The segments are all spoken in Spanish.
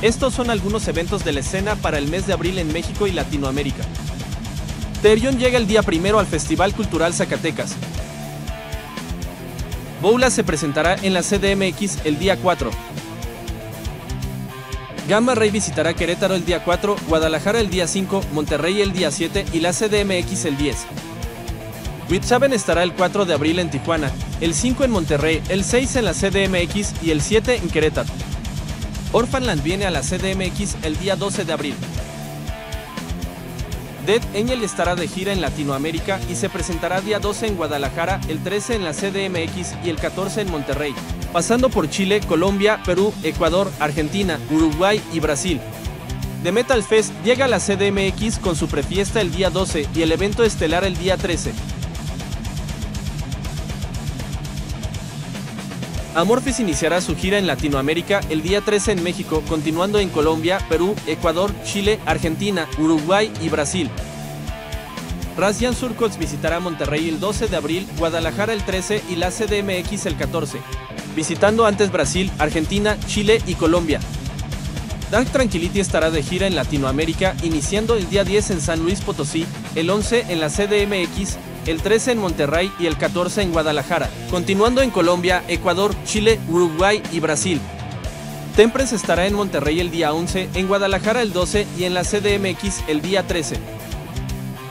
Estos son algunos eventos de la escena para el mes de abril en México y Latinoamérica. Terion llega el día primero al Festival Cultural Zacatecas. Boula se presentará en la CDMX el día 4. Gamma Ray visitará Querétaro el día 4, Guadalajara el día 5, Monterrey el día 7 y la CDMX el 10. Witchaven estará el 4 de abril en Tijuana, el 5 en Monterrey, el 6 en la CDMX y el 7 en Querétaro. Orphanland viene a la CDMX el día 12 de abril. Dead Angel estará de gira en Latinoamérica y se presentará día 12 en Guadalajara, el 13 en la CDMX y el 14 en Monterrey, pasando por Chile, Colombia, Perú, Ecuador, Argentina, Uruguay y Brasil. The Metal Fest llega a la CDMX con su prefiesta el día 12 y el evento estelar el día 13. Amorphis iniciará su gira en Latinoamérica el día 13 en México, continuando en Colombia, Perú, Ecuador, Chile, Argentina, Uruguay y Brasil. Razzian Surcots visitará Monterrey el 12 de abril, Guadalajara el 13 y la CDMX el 14, visitando antes Brasil, Argentina, Chile y Colombia. Dark Tranquility estará de gira en Latinoamérica, iniciando el día 10 en San Luis Potosí, el 11 en la CDMX el 13 en Monterrey y el 14 en Guadalajara, continuando en Colombia, Ecuador, Chile, Uruguay y Brasil. Tempres estará en Monterrey el día 11, en Guadalajara el 12 y en la CDMX el día 13.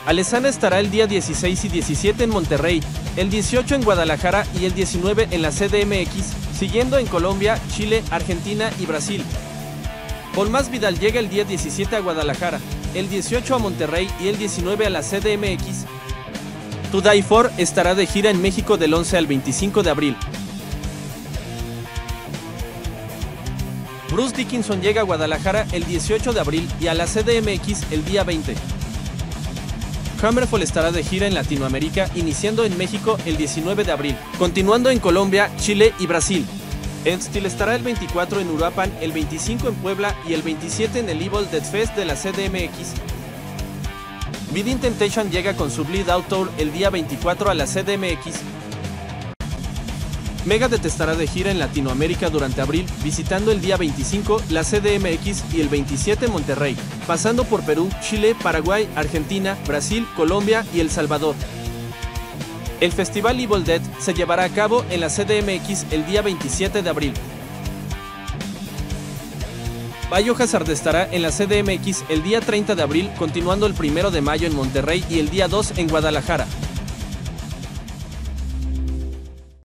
Alesana estará el día 16 y 17 en Monterrey, el 18 en Guadalajara y el 19 en la CDMX, siguiendo en Colombia, Chile, Argentina y Brasil. Más Vidal llega el día 17 a Guadalajara, el 18 a Monterrey y el 19 a la CDMX, To Die For estará de gira en México del 11 al 25 de abril. Bruce Dickinson llega a Guadalajara el 18 de abril y a la CDMX el día 20. Hammerfall estará de gira en Latinoamérica, iniciando en México el 19 de abril, continuando en Colombia, Chile y Brasil. Endstill estará el 24 en Uruapan, el 25 en Puebla y el 27 en el Evil Dead Fest de la CDMX, Within Temptation llega con su Bleed Out Tour el día 24 a la CDMX. Megadeth estará de gira en Latinoamérica durante abril, visitando el día 25 la CDMX y el 27 Monterrey, pasando por Perú, Chile, Paraguay, Argentina, Brasil, Colombia y El Salvador. El Festival Evil Dead se llevará a cabo en la CDMX el día 27 de abril. Biohazard estará en la CDMX el día 30 de abril, continuando el 1 de mayo en Monterrey y el día 2 en Guadalajara.